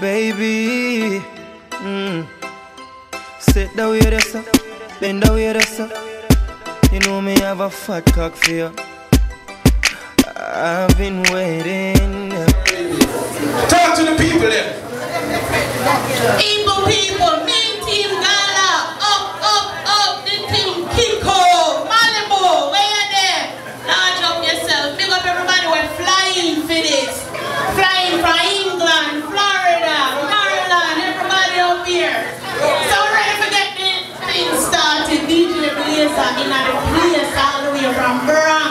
baby. Mm. Sit down here, that's up. Bend down here, that's up. You know me have a fat cock for you. I've been waiting. Talk to the people there. Evil people. i don't ginagawin sa Louis from Burang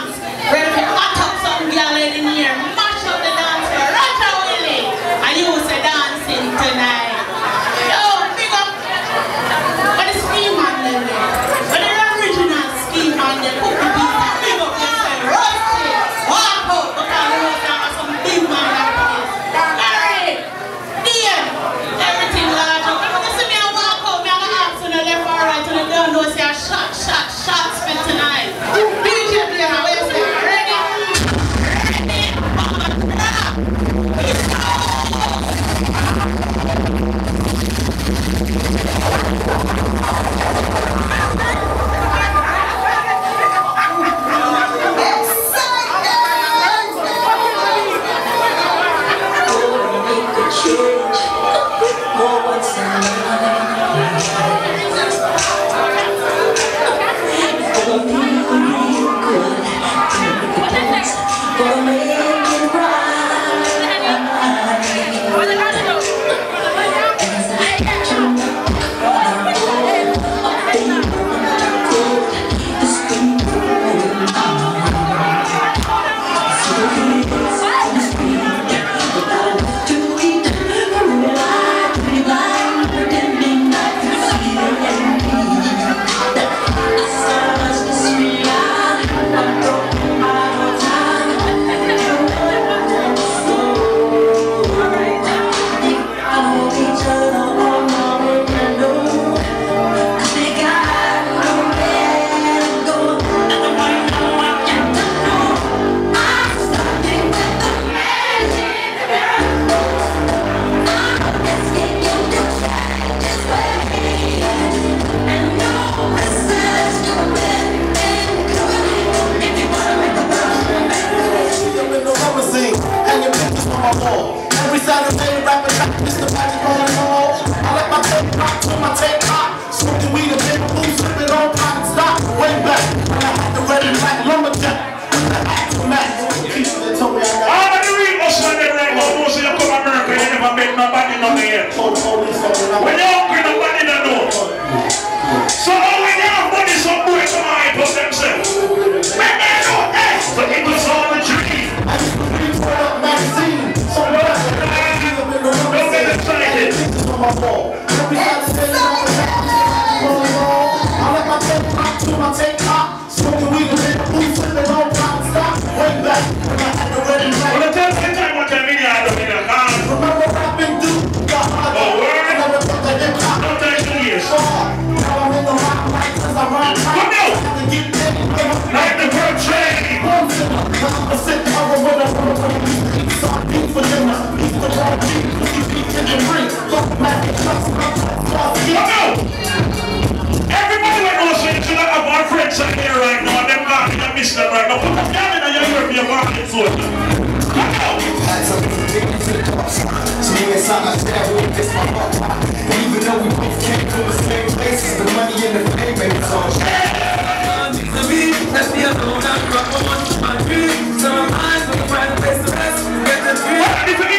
election here right now, and them not in the mission right now. Put a gun in your European market soldier.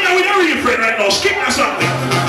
We don't read your right now, skip that something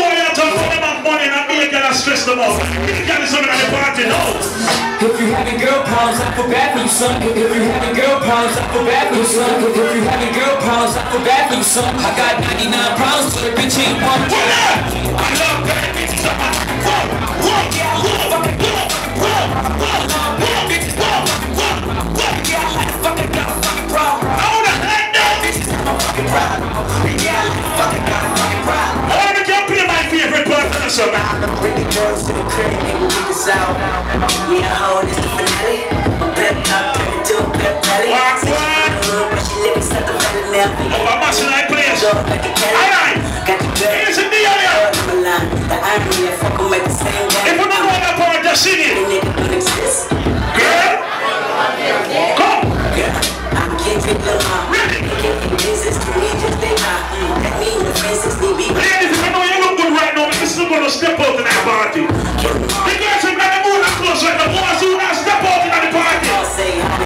and be a girl stress them out. You can't something at the party, no. If you having girl problems, I feel bad for you, son. If you having girl problems, I feel bad for you, son. If you having girl problems, I feel bad for you, son. I got 99 problems, but a bitch ain't one. Up! I love bad bitches. Whoa, whoa, whoa, whoa, whoa, I part of the summer. Bring the drugs to the crib, nigga, we can sound. Yeah, hold this the finale. A pep talk turn into a pep rally. Say she from the hood, but she living set the better now. Oh, I'm mashing like players. Love like a cat. Got the good. Here's the deal line. The irony, I fuck 'em like the same guy. If you don't know that part, just sing The nigga don't exist. Girl, come. Girl, I'm getting little mom. Ready. Getting business to me, just they hot. Mm. That mean the fences need be Ladies, if you you right now, this is gonna step out in that party. The girls are gonna move that close like the boys who not step out in the party. Hi.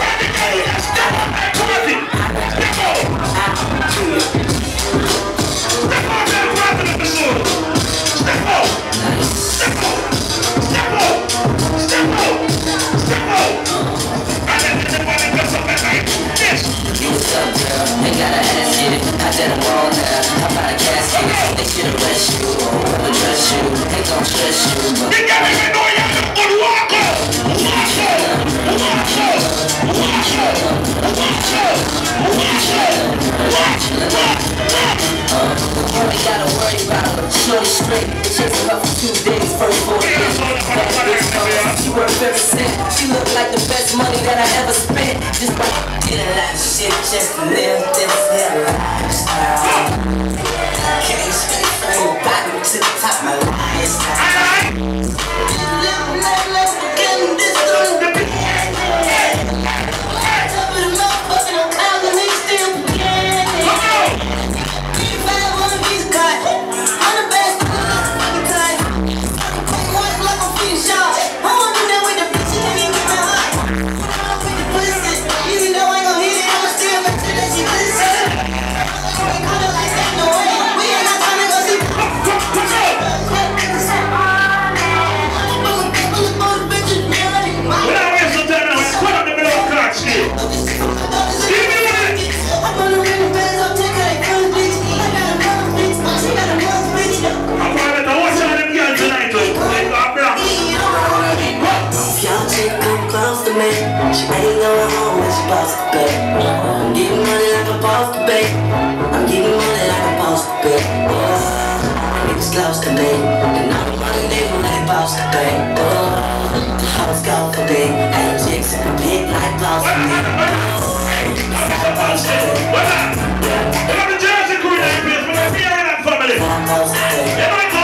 Every girl step out that party. Step out. Step out that party episode. Step out. Step out. Step out. Step out. Step out. And then everybody gets up and like this. What's up, girl? They got an ass hit. I did a ball now. I bought a casket. They should arrest you. Or dress you. They gon' stress you. But girl even know you look good. Walk out. Walk out. Walk out. Walk out. Walk out. Walk out. Walk. Walk. Walk. you ain't gotta worry about her. Shorty straight. Chasing her for two days. First four days. Bad bitch gone. She worth every cent. She look like the best money that I ever spent. Just by did a lot of shit just to live this here lifestyle. Bottom to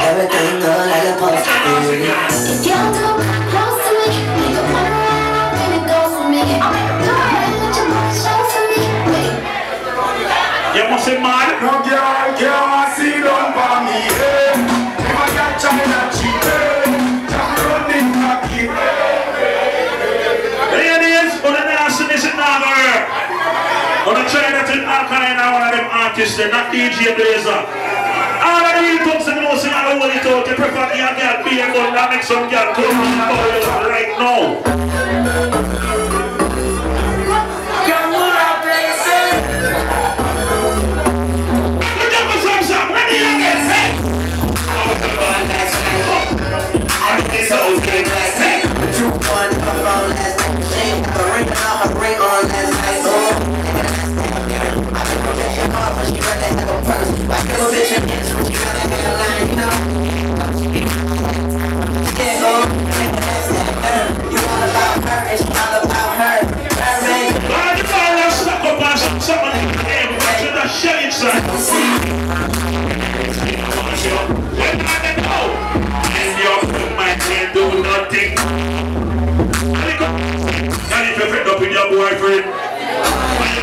Everything good like it's supposed artist, they're not DJ Blazer. All of the house, you know, hold it out. You prefer the girl be a gun that some girl come right now.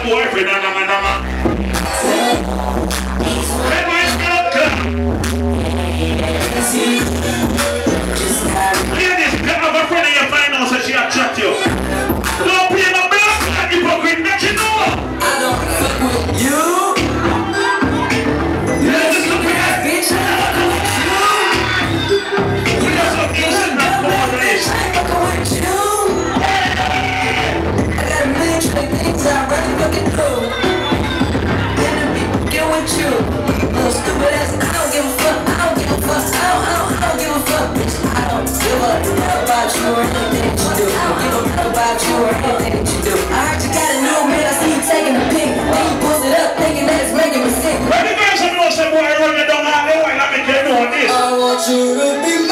Boyfriend, stupid ass, I don't give a fuck. I don't give a fuck. I don't, I don't, I don't give a fuck, bitch. I don't give a fuck about you or anything that you do. I don't give a fuck about you or anything that you do. I heard you got a new man. I see you taking a pic. Then you post it up, thinking that it's making me sick. When the girls in the boy, run you down all the way, let me tell you what this. I want you to be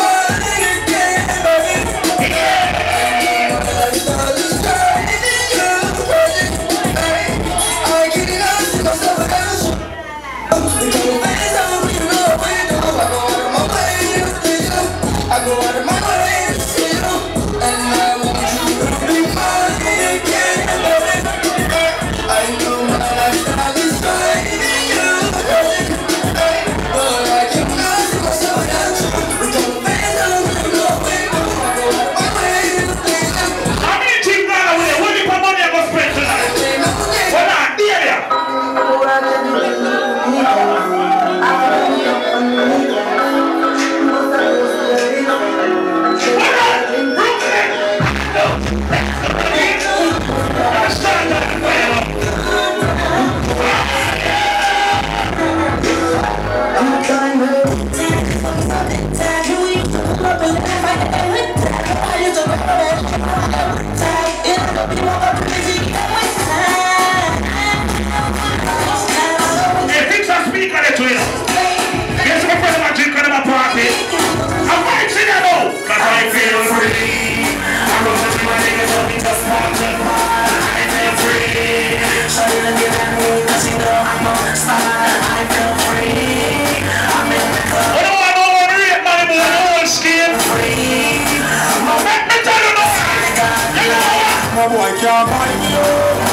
can't on the.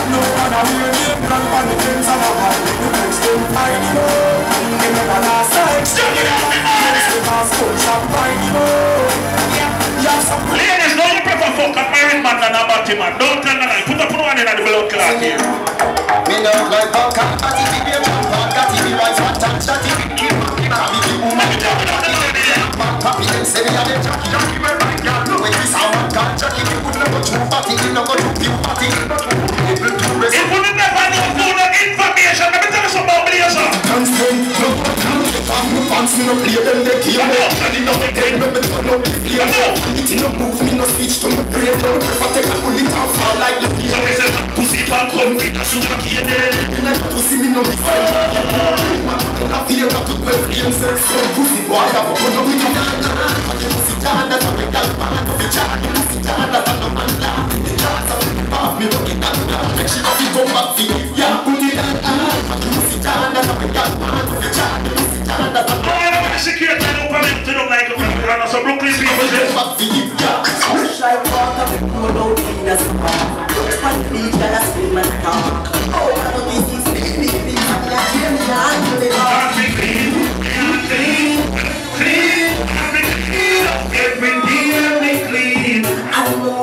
The the Ladies, don't you prefer fuck a married man than a batty? Don't tell me that. Put up one in the blood clot here. Me know like if you be on, if you rise one touch, that you keep keep you about the money there. man, happy then say me a the jockey, jockey, well, right, girl, no. Way, this how man jockey, he would not go too fatty, he not go too few fatty, he not go too able to If you never know full information, let me tell you something about Blazer. Can't no one can get on the me no play them, they kill me, and it them, me turn up the flame, it no move, me no switch to my brain, no prefer take a bullet and fall like the So me say, pussy pan come with a sugar cane. Pussy me no be friend I feel that to years sex Some pussy boy have a gun up with Pussy down that's a man Pussy down, down a no man laugh The of the bath me looking her Make she have to come back you put down a man down, Oh, don't I walk up and pull out in a spark. Look at the beach and I scream and talk. Oh, I don't think he's big, big, big. I'm not here, be clean, clean, clean, clean. Every day clean. I'm moving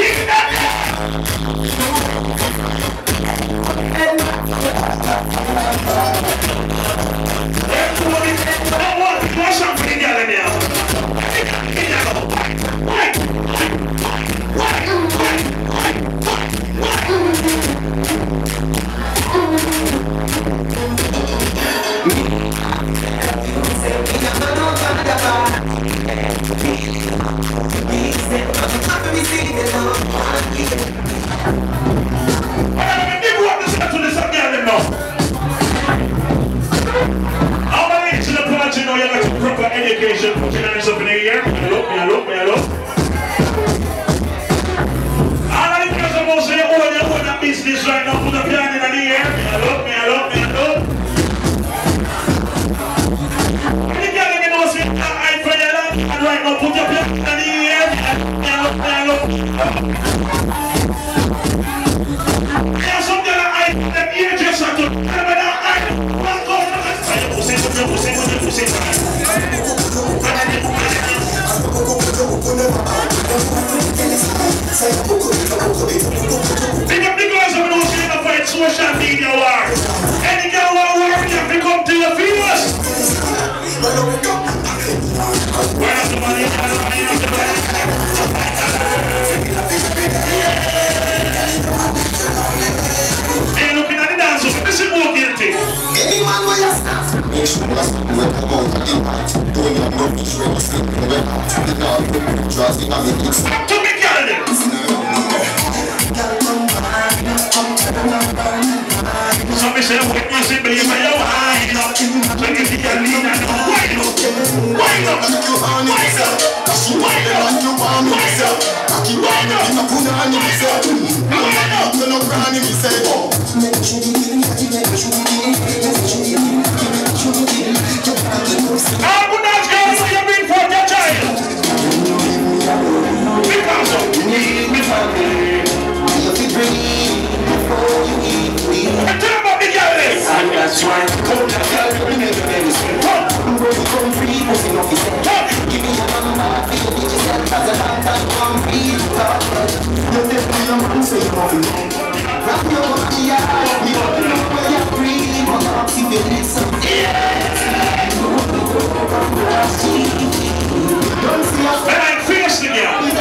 again.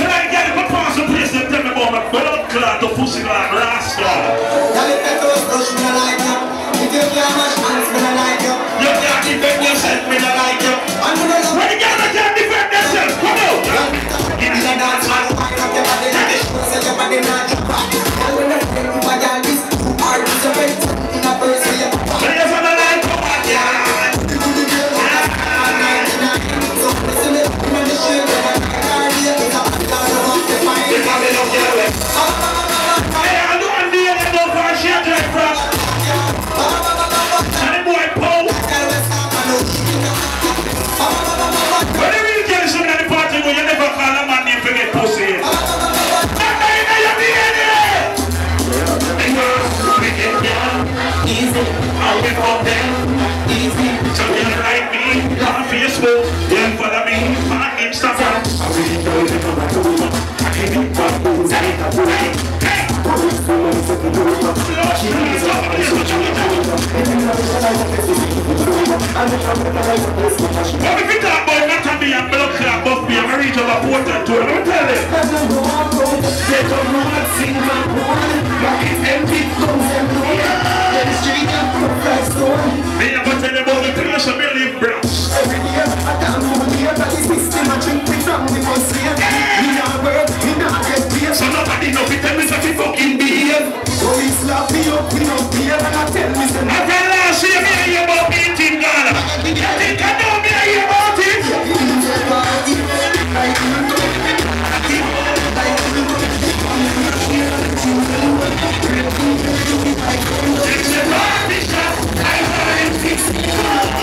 Can get my pass and place them tell me about my blood clot to pussy like rascal? Everything that boy not to be a must be a marriage of a potent to Let me tell you. They don't know how to sing my porn. Like it's empty. Comes and Let the street get professor. Me ever tell you about the clash of Billy Brooks. Every year, I can't here. But it's system my drink it from the first year. You know where, you know get here. So nobody know if tell me that he fucking behave. Police lock me up, we don't care. And I tell me that. I tell her, she hear you about 18 dollars. You think I know? Thank.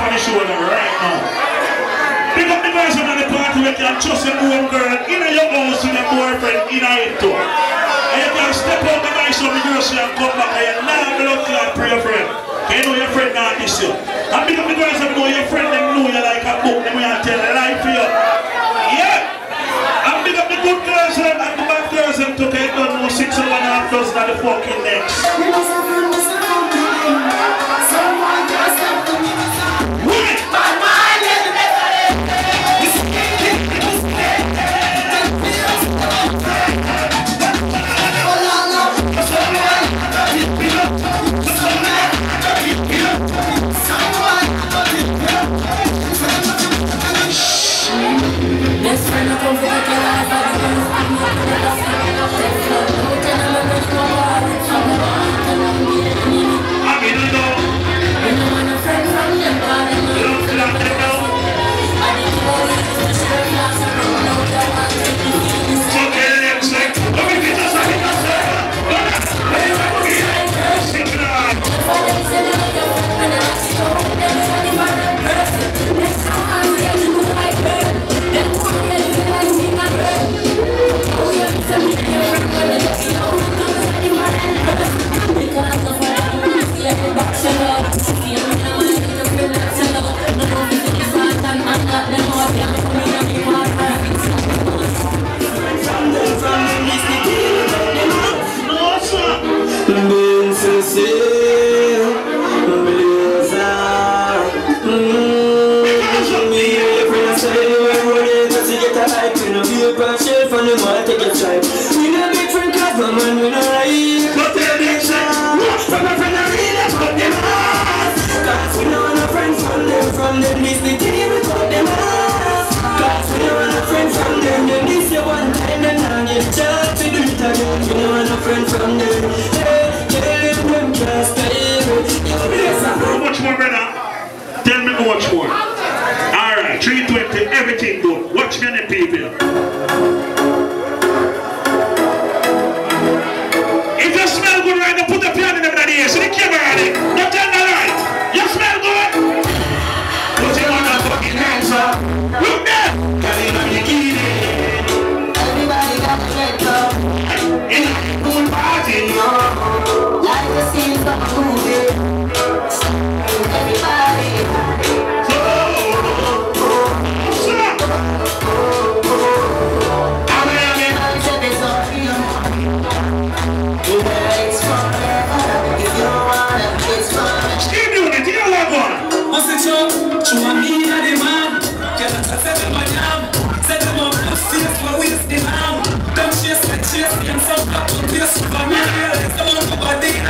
on the shoulder right now. Pick up the person from the party where you can trust your own girl in your house with your boyfriend in it too. And you can step out the nice on the girls. and come back and you now love God for your friend. You know your friend not this you. And pick up the girls that know your friend them know you like a book, them will tell a life for you. Yeah! And pick up the good girls and the bad girls them took it done six and one half dozen of the fucking necks.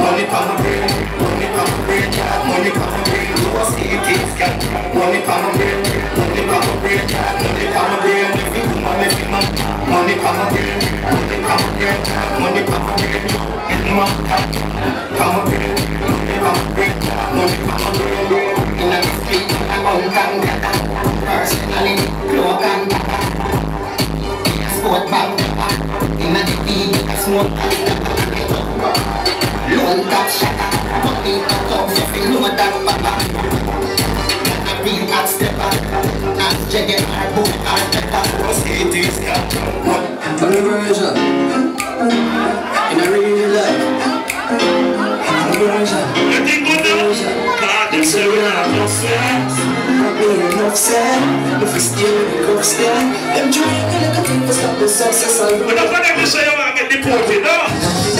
Money for my brain, money for my brain, money for my brain. You will see things get money for my brain, money for my brain, money for my brain. Money for my brain, money for my brain, money for my brain. It's my time, for my brain, money for my brain, money for my I'm on Kangata, personally, in the deep, smoke don't got I'm hot stepper As jagged I oh, I better Was it is a real life Funny version the cops there the success But I'm gonna say I wanna get deported, no?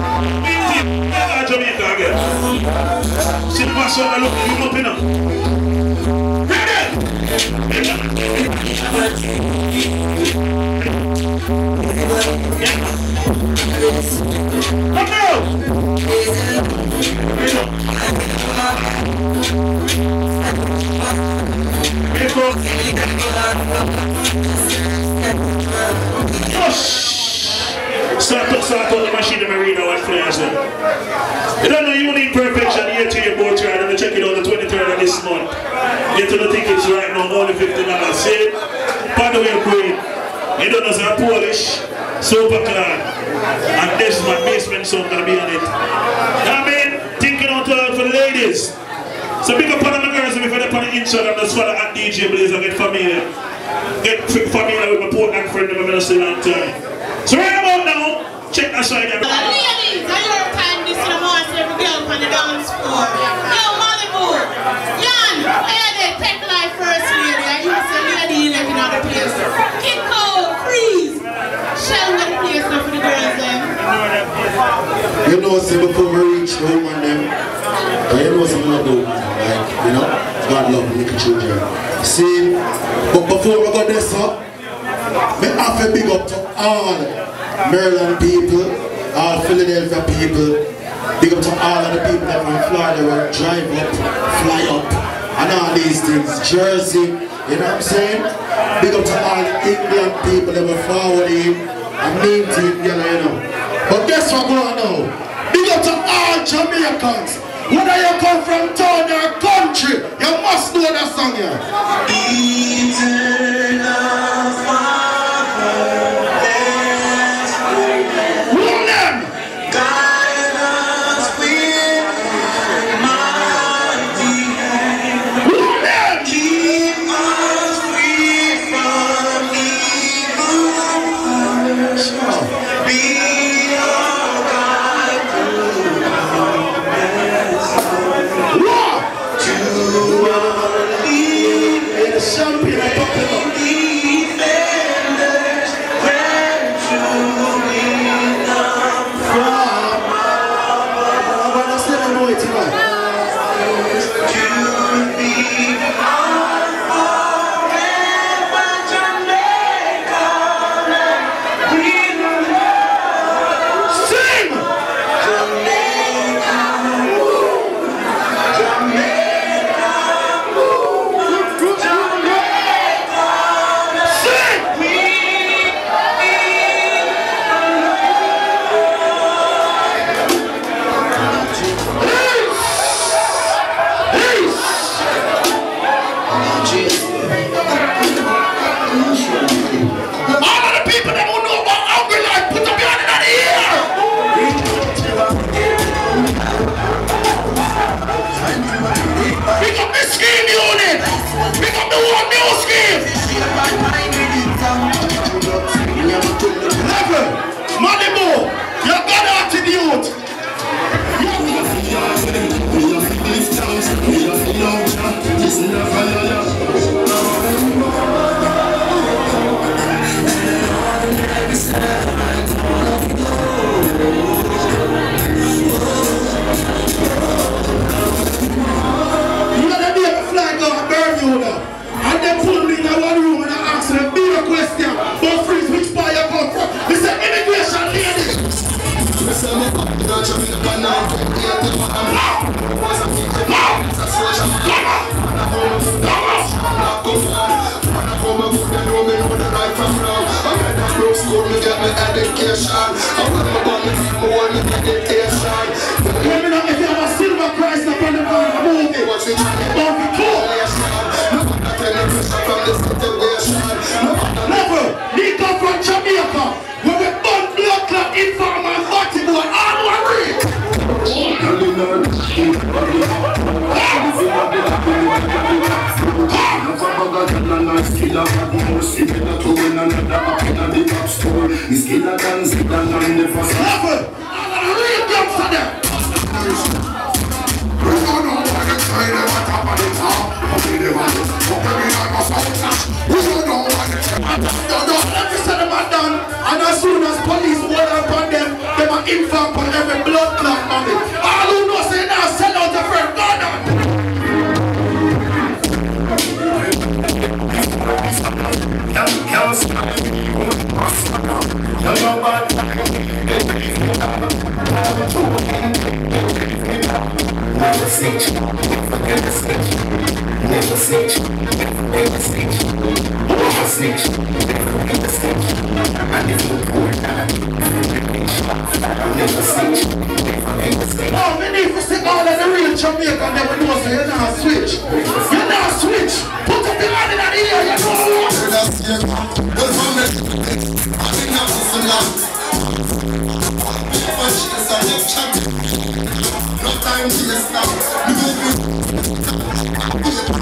See the master that look you up enough. Come now. Here goes. Push. Start up, start up the machine, the marina, what players there. You don't know you need perfection here to your boat ride and check it out the 23rd of this month. Get to the tickets right now, only $50. See? By the way, Queen, you don't know, sir, Polish, Super and this is my basement song gonna be on it. I mean, thinking out loud for the ladies. So big up on the girls if you're on the I'm just follow at DJ Blaze and get familiar. Get familiar with my Portland friend that I've been a long time. So right about now, check that side. Uh, Ladies, I your time this in the morning, every girl on the dance floor. Yo, Malibu, Jan, where they take life first lady, I used to lady in every other place. Kiko, freeze. Shell with the place now for the girls then. You know, see, before we reach home and them, you know, some of them, like, you know, God love little children. See, but before we go there, so, me have to big up to all Maryland people, all Philadelphia people, big up to all of the people that from Florida will drive up, fly up, and all these things. Jersey, you know what I'm saying? Big up to all the England people that were forward him and team, you know, you know. But guess what going on now? Big up to all Jamaicans. Whether you come from town or country, you must know that song here. Run Let me know if you have a silver Christ upon the ground, move it. Don't be cool. Level, he come from Jamaica, where we burn blood clot informer and body boy, all one read. Level, all of the real gangster there. No, no, every son of a done, and as soon as police hold up on them, them are informed on every blood clot mommy. All who know say now sell out your friend, go on. Never snitch, never snitch, never snitch, never snitch, never snitch, never snitch. And you never snitch, never snitch. Oh, we need to see all of the real Jamaican never know say you not switch. You not switch. Put up your hand in the air, you know. Well, from the- I've been out for so long. But she's a left chat. No time to waste now. Me go be-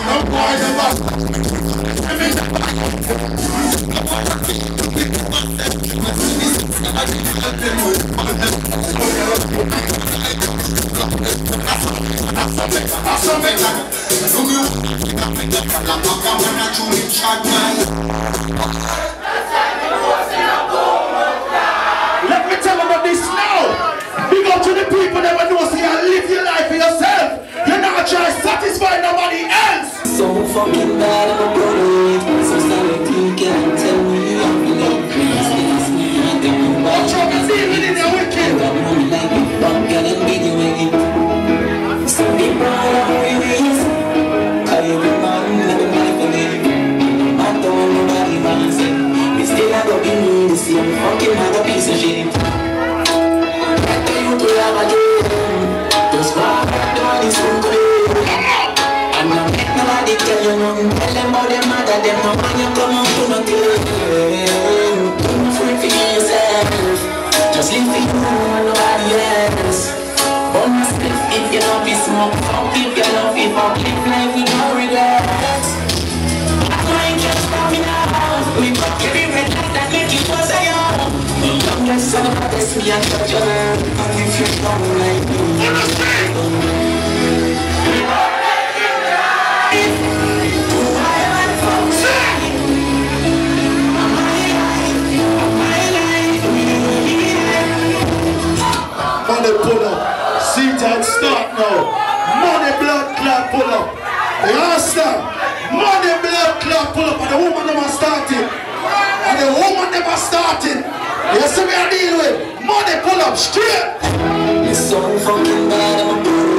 No boy never. I saw me like- Do me like a papa when I truly chat, man. So fucking about them no man you come out to nothing. Don't be afraid for yourself. Just live for you and nobody else. Bonus split if you don't be smoke. Fuck if you don't be fuck. Live life with no regrets. I just coming out. We fuck every red light that make you was a young. Oh. Youngest son of a best me and touch your love. And if you don't like me, pull up. Seat and start now. Money blood clot pull up. You understand? Money blood clot pull up. And the woman never started. And the woman never started. You see me I deal with? Money pull up straight. It's so fucking bad, I'm a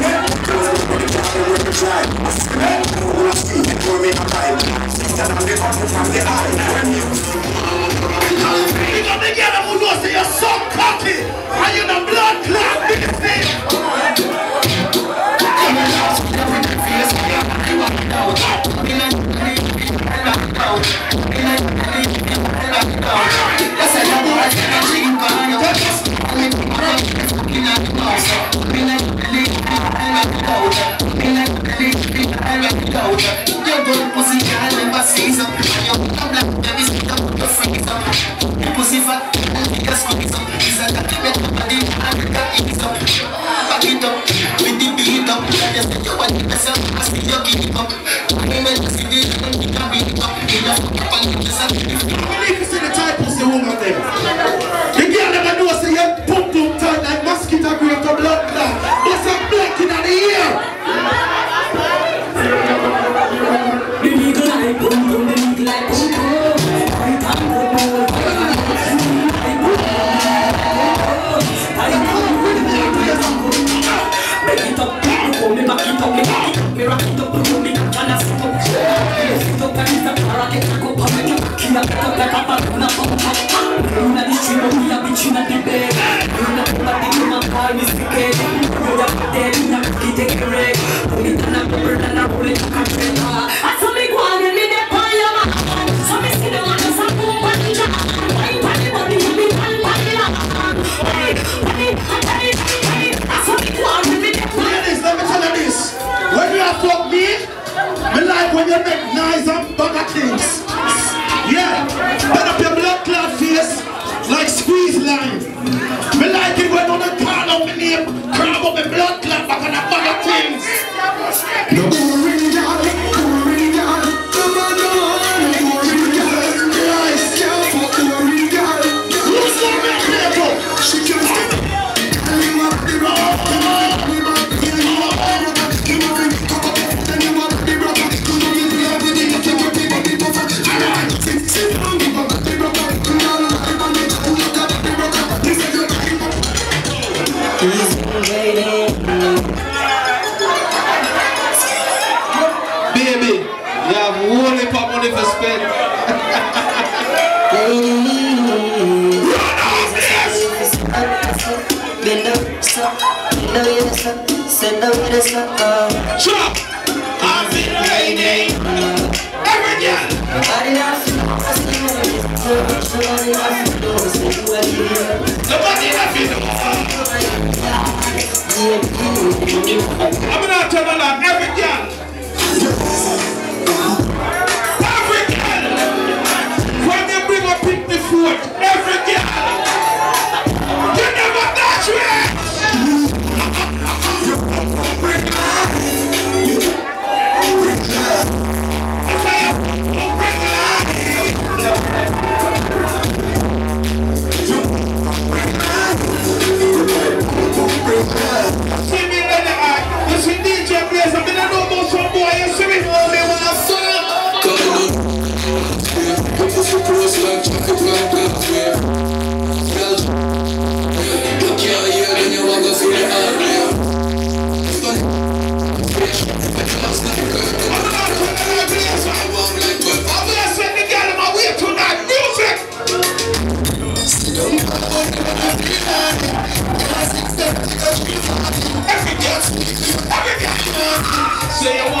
to be just. Forget about stuff. Forget about stuff. Big up the girl who knows that you're so cocky. And you're the blood clot level and every say I want.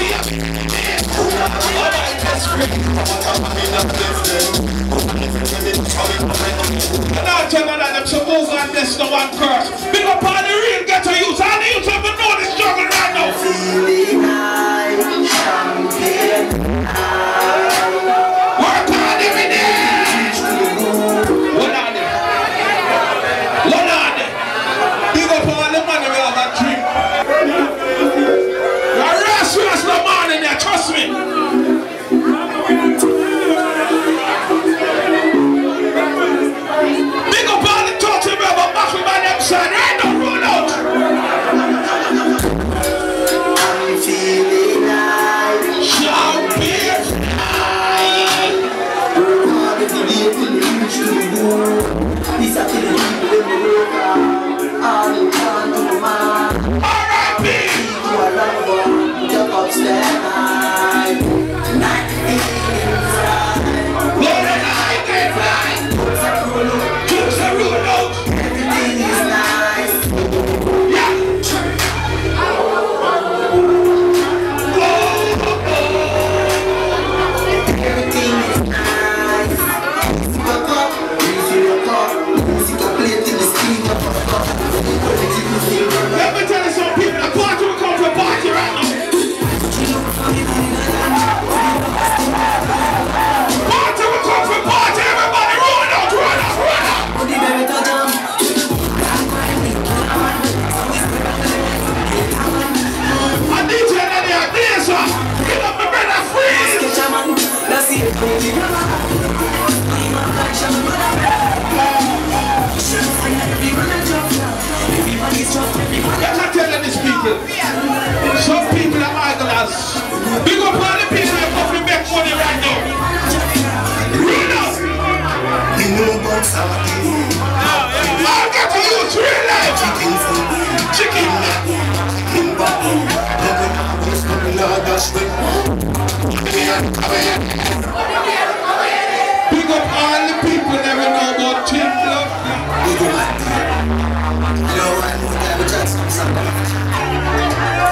And I not them that them should move on this, no one curse. Some people are idolized. Big up all the people that come to make money right now. Run up. You know about something. I'll get to you, it's life. Chicken food. Chicken. Chicken bubble. Bubble. What's coming out? That's when. Big up all the people that we know about Tim Big up. You know, I know that just something.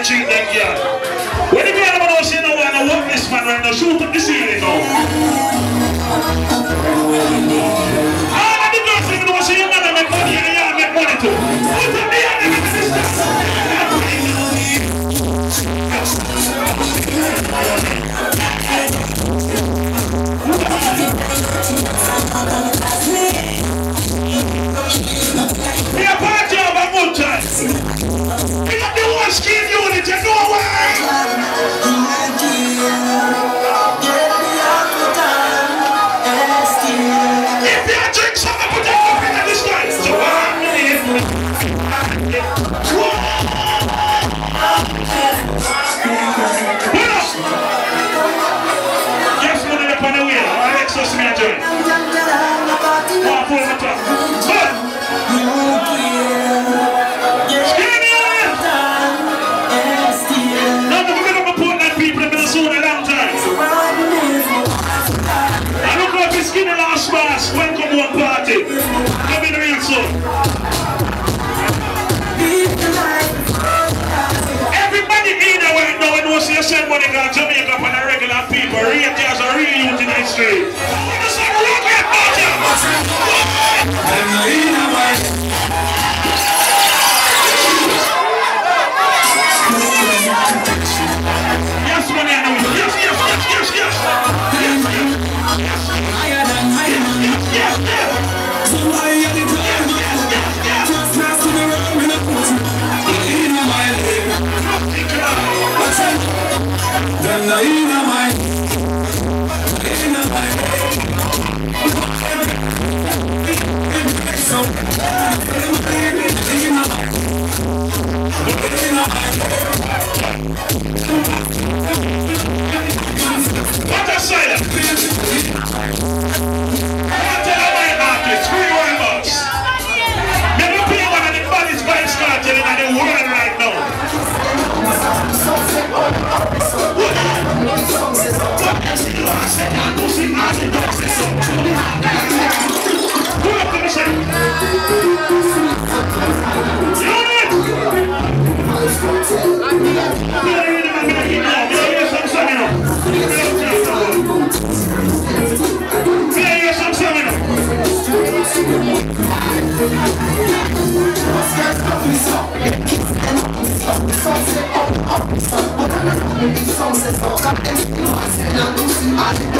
Angie Nengyang. Yes, welcome one party. Real soon. Everybody in there right now, and we'll see you send money to Jamaica for the regular people. Real there's a real youth in the street. Just party. I'm in a way. So I'm not going to be so simple. I'm not going to be so.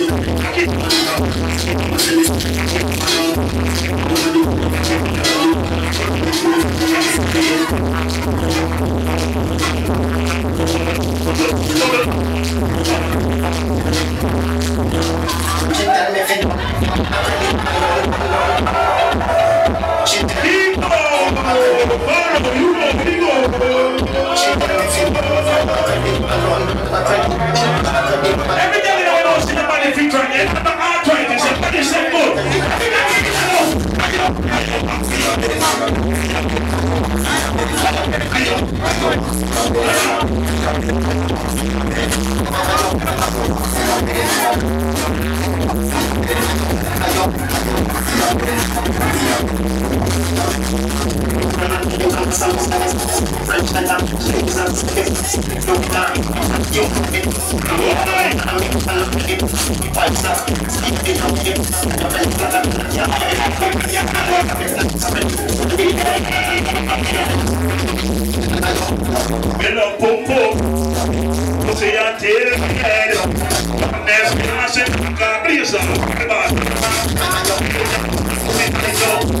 I'm. Thank you. Melhor pombo, você ia ter férias. Nessa casa, a brisa, é básica. Então,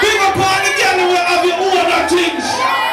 Big up all the girl who your own things.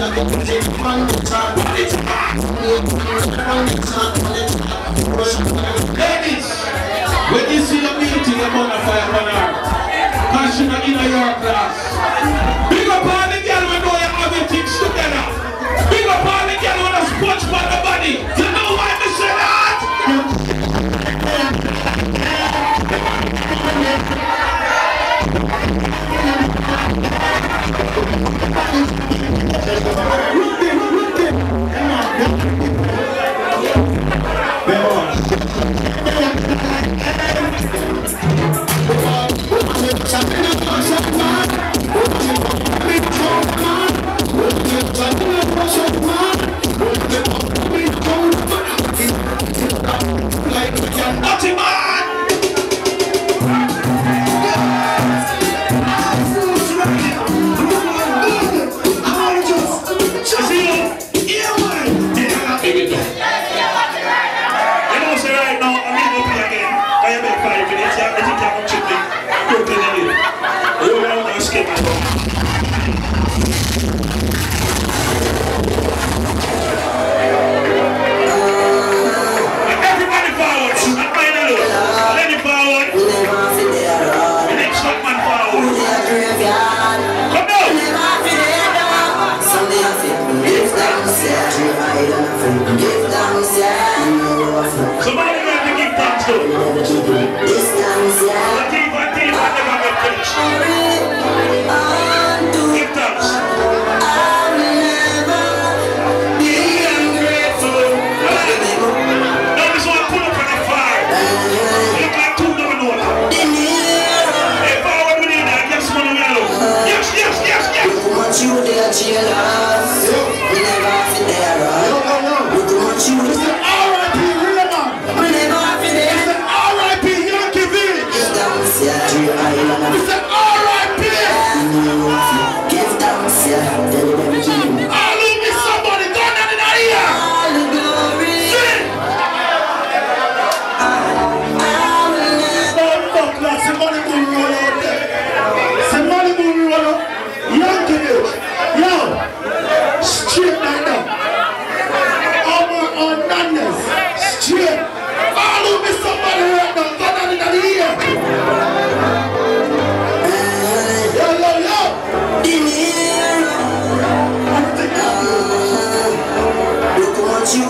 Ladies, when you see the meeting, you're gonna fire on her. Cause not in your class. Big up all the girl when you have your things together. Big up all the girl when a sponge on the body.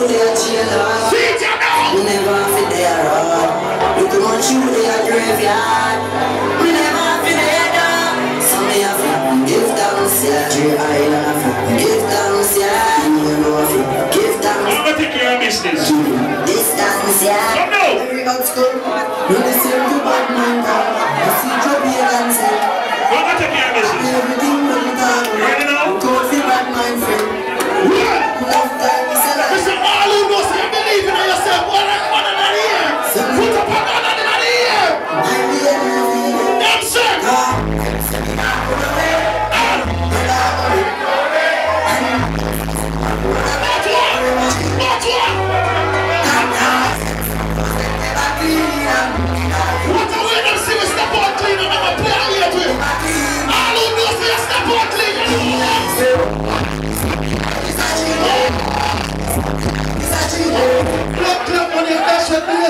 you they a jail or never fit they a road You too much you they a graveyard Me never fit they a dog So give thanks, yeah Tree island a give thanks, yeah You know a give thanks I'm gonna take of business Distance, yeah Come now! Every old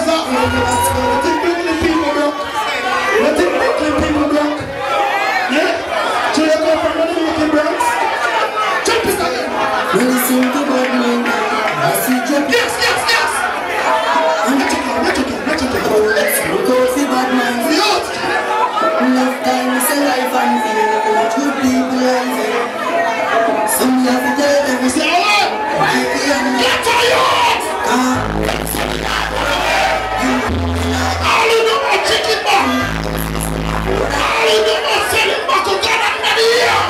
There's nothing. Let Brooklyn people broke. Let Brooklyn people broke. Yeah? So you come from the Brooklyn Bronx? Jump it again. When you sing to black men, I see jump. Yes, yes, yes. I'm not talking, I'm not talking, I'm not talking. Oh, let's go to black man. Love time is a life and fear. Hallelujah.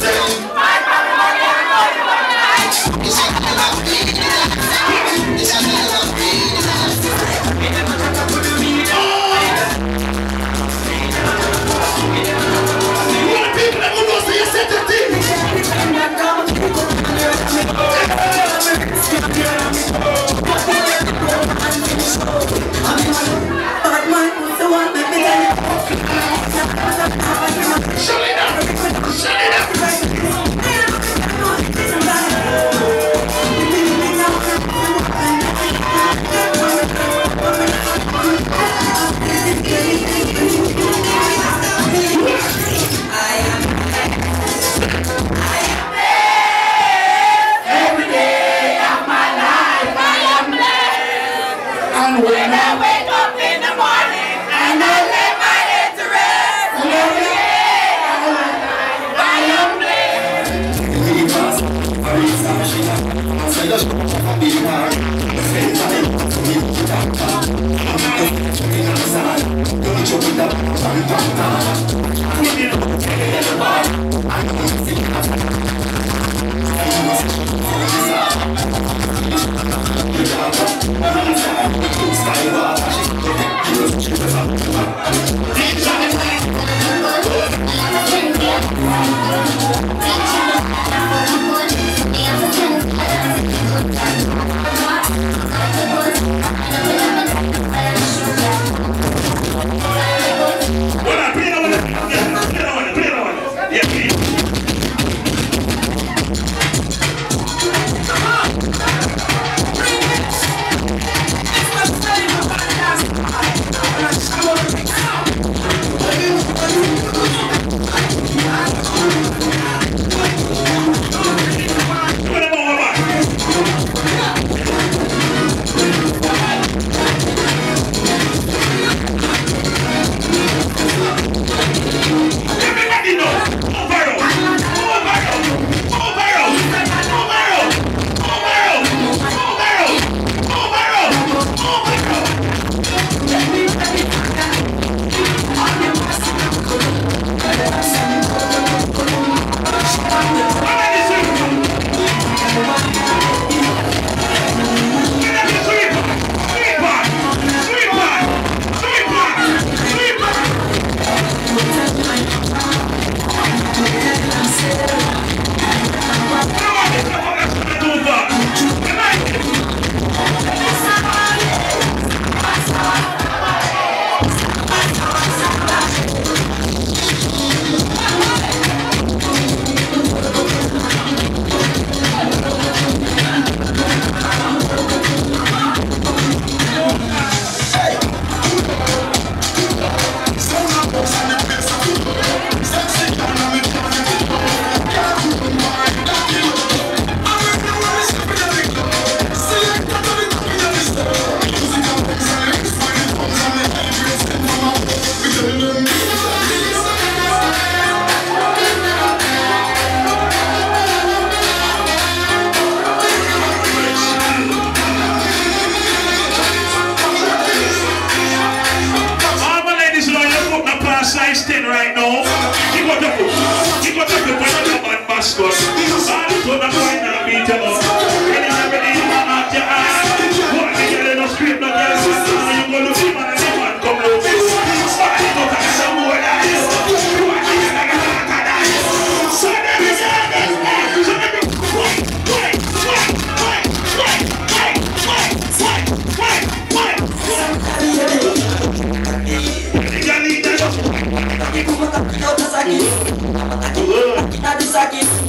Don't Let me go. Thank you. aqui.